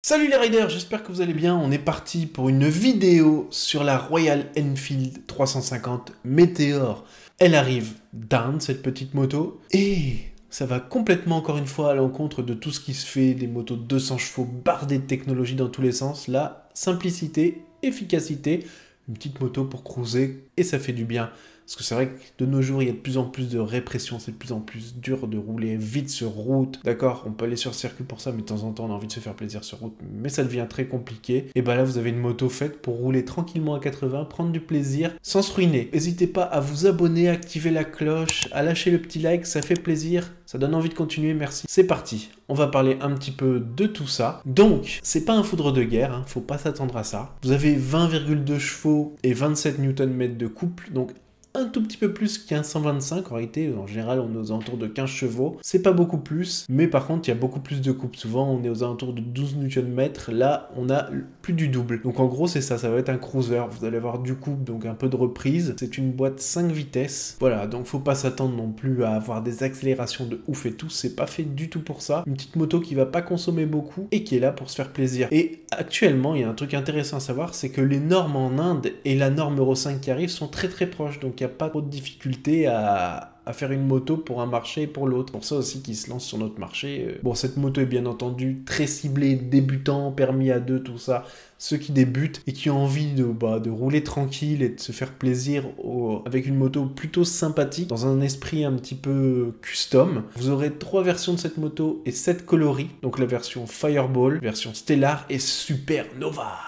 Salut les riders, j'espère que vous allez bien. On est parti pour une vidéo sur la Royal Enfield 350 Meteor. Elle arrive d'Inde, cette petite moto, et ça va complètement encore une fois à l'encontre de tout ce qui se fait, des motos de 200 chevaux bardées de technologie dans tous les sens. La simplicité, efficacité, une petite moto pour cruiser, et ça fait du bien. Parce que c'est vrai que de nos jours, il y a de plus en plus de répression, c'est de plus en plus dur de rouler vite sur route. D'accord, on peut aller sur circuit pour ça, mais de temps en temps, on a envie de se faire plaisir sur route, mais ça devient très compliqué. Et bah là, vous avez une moto faite pour rouler tranquillement à 80, prendre du plaisir, sans se ruiner. N'hésitez pas à vous abonner, à activer la cloche, à lâcher le petit like, ça fait plaisir, ça donne envie de continuer, merci. C'est parti, on va parler un petit peu de tout ça. Donc, c'est pas un foudre de guerre, hein, faut pas s'attendre à ça. Vous avez 20,2 chevaux et 27 Nm de couple, donc un tout petit peu plus qu'un 125 en réalité. En général, on est aux alentours de 15 chevaux. C'est pas beaucoup plus, mais par contre, il y a beaucoup plus de coupe. Souvent, on est aux alentours de 12 Nm. Là, on a du double. Donc en gros, c'est ça. Ça va être un cruiser. Vous allez avoir du couple, donc un peu de reprise. C'est une boîte 5 vitesses. Voilà, donc faut pas s'attendre non plus à avoir des accélérations de ouf et tout. C'est pas fait du tout pour ça. Une petite moto qui va pas consommer beaucoup et qui est là pour se faire plaisir. Et actuellement, il y a un truc intéressant à savoir, c'est que les normes en Inde et la norme Euro 5 qui arrive sont très très proches. Donc il n'y a pas trop de difficulté à, faire une moto pour un marché et pour l'autre. Pour ça aussi qu'ils se lancent sur notre marché. Euh, bon, cette moto est bien entendu très ciblée, débutant, permis à deux, tout ça. Ceux qui débutent et qui ont envie de, bah, de rouler tranquille et de se faire plaisir avec une moto plutôt sympathique, dans un esprit un petit peu custom. Vous aurez trois versions de cette moto et sept coloris. Donc la version Fireball, version Stellar et Supernova.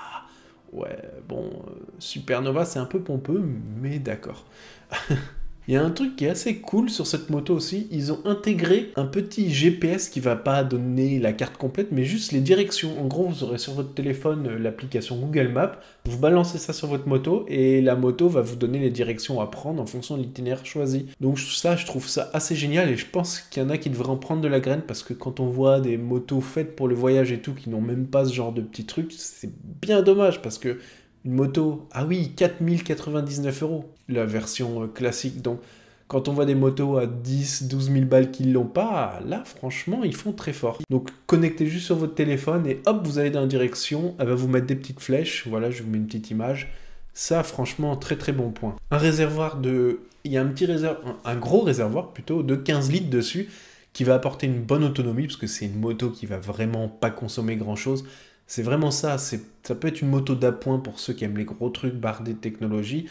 Ouais, bon, euh, Supernova c'est un peu pompeux, mais d'accord. Il y a un truc qui est assez cool sur cette moto aussi, ils ont intégré un petit GPS qui va pas donner la carte complète, mais juste les directions. En gros, vous aurez sur votre téléphone euh, l'application Google Maps, vous balancez ça sur votre moto et la moto va vous donner les directions à prendre en fonction de l'itinéraire choisi. Donc ça, je trouve ça assez génial et je pense qu'il y en a qui devraient en prendre de la graine parce que quand on voit des motos faites pour le voyage et tout qui n'ont même pas ce genre de petits trucs, c'est bien dommage parce que une moto, ah oui, 4099 euros, la version euh, classique. Donc, quand on voit des motos à 10, 12 000 balles qui ne l'ont pas, là, franchement, ils font très fort. Donc, connectez juste sur votre téléphone et hop, vous allez dans la direction. Elle va vous mettre des petites flèches. Voilà, je vous mets une petite image. Ça, franchement, très très bon point. Un réservoir de. Il y a un petit réservoir, un gros réservoir plutôt, de 15 litres dessus, qui va apporter une bonne autonomie, parce que c'est une moto qui va vraiment pas consommer grand chose. C'est vraiment ça. Ça peut être une moto d'appoint pour ceux qui aiment les gros trucs bardés de technologie.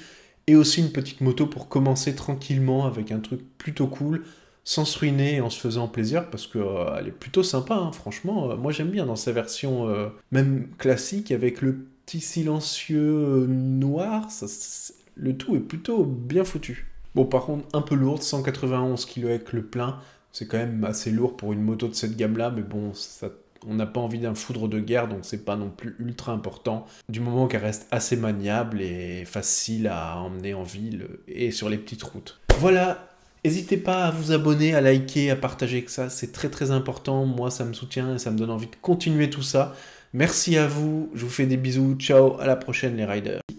Et aussi une petite moto pour commencer tranquillement avec un truc plutôt cool, sans se ruiner et en se faisant plaisir, parce qu'elle euh, est plutôt sympa, hein, franchement. Euh, moi j'aime bien dans sa version euh, même classique, avec le petit silencieux noir. le tout est plutôt bien foutu. Bon, par contre, un peu lourde, 191 kg avec le plein. C'est quand même assez lourd pour une moto de cette gamme-là, mais bon, ça on n'a pas envie d'un foudre de guerre, donc c'est pas non plus ultra important. Du moment qu'elle reste assez maniable et facile à emmener en ville et sur les petites routes. Voilà, N'hésitez pas à vous abonner, à liker, à partager que ça, c'est très très important. Moi, ça me soutient et ça me donne envie de continuer tout ça. Merci à vous, je vous fais des bisous, ciao, à la prochaine les riders.